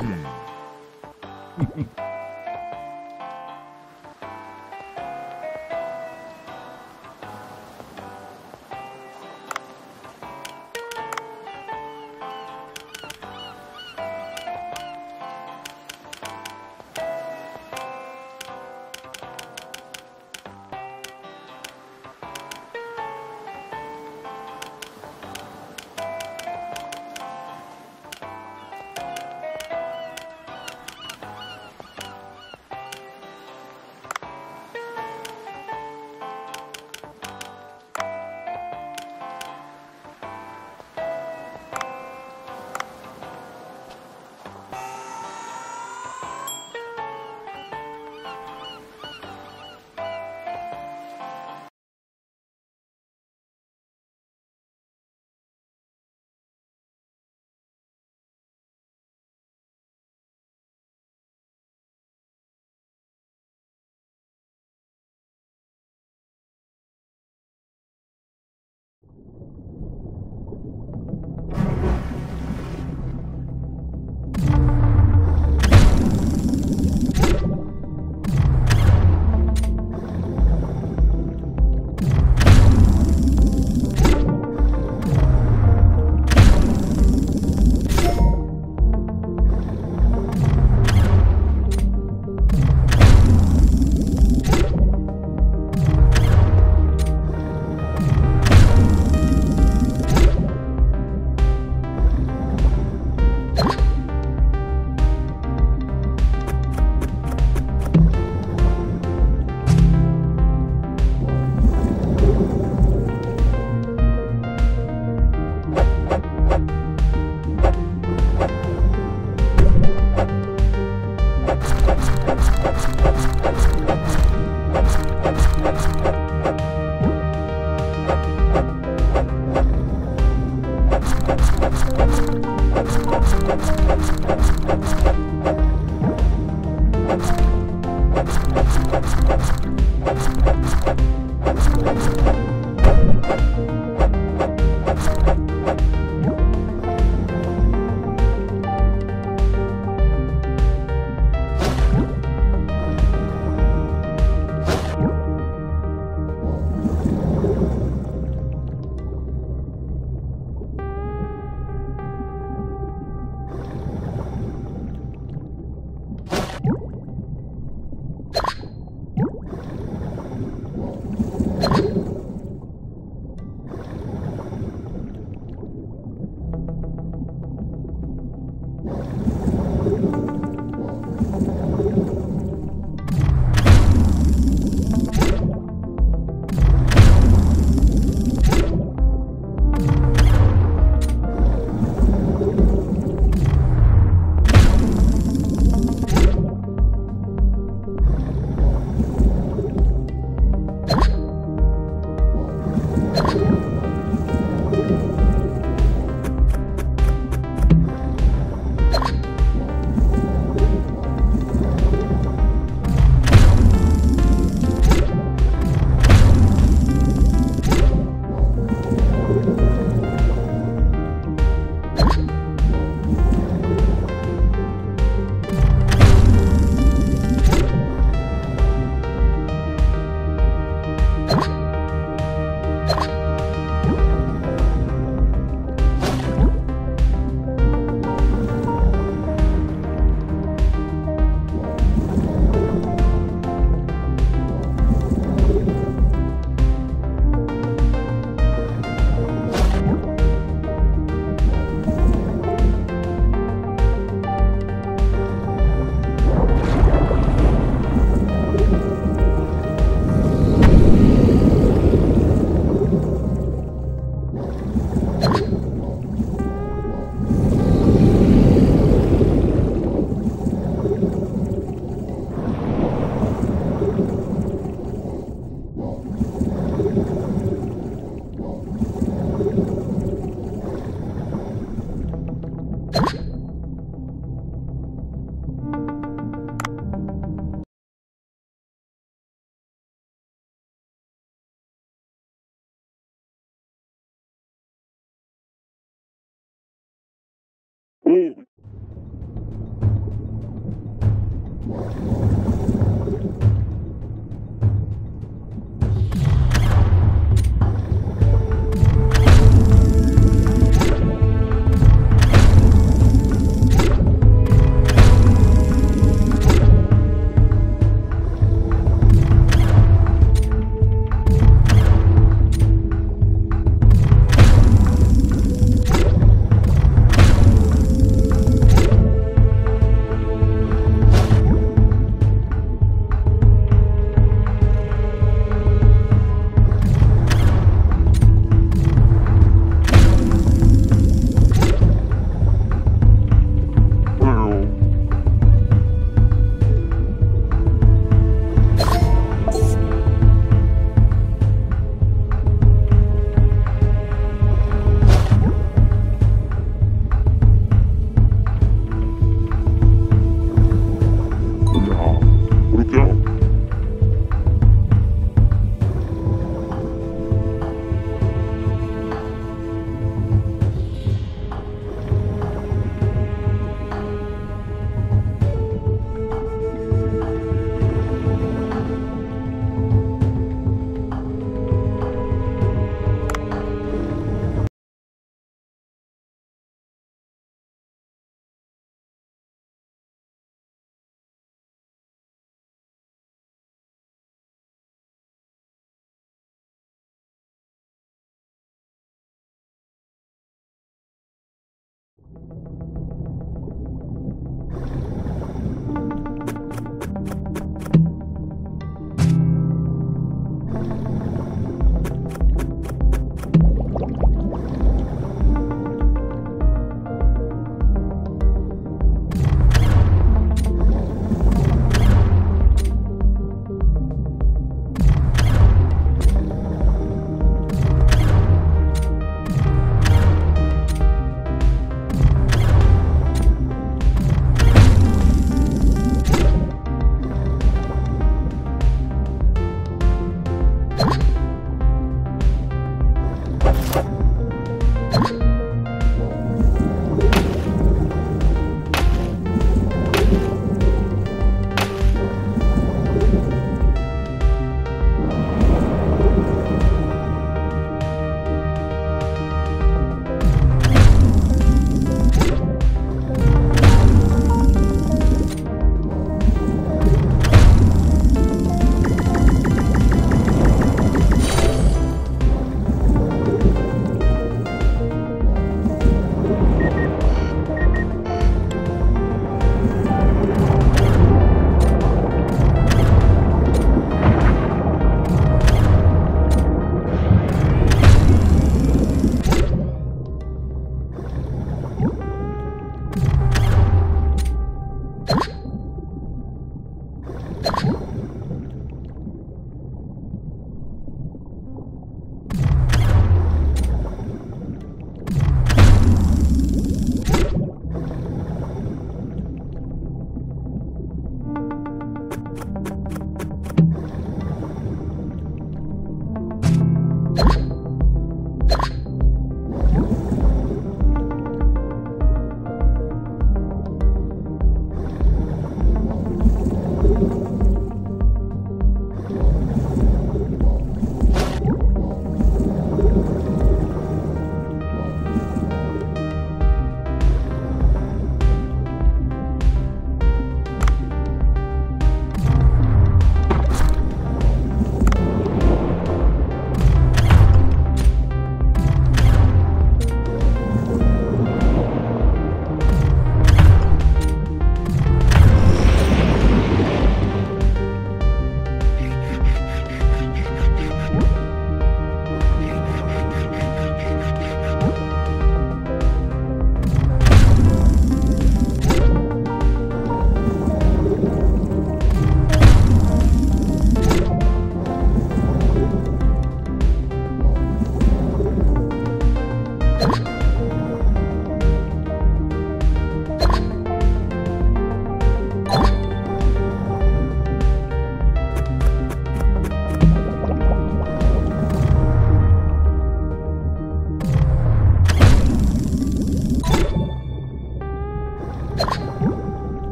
うん。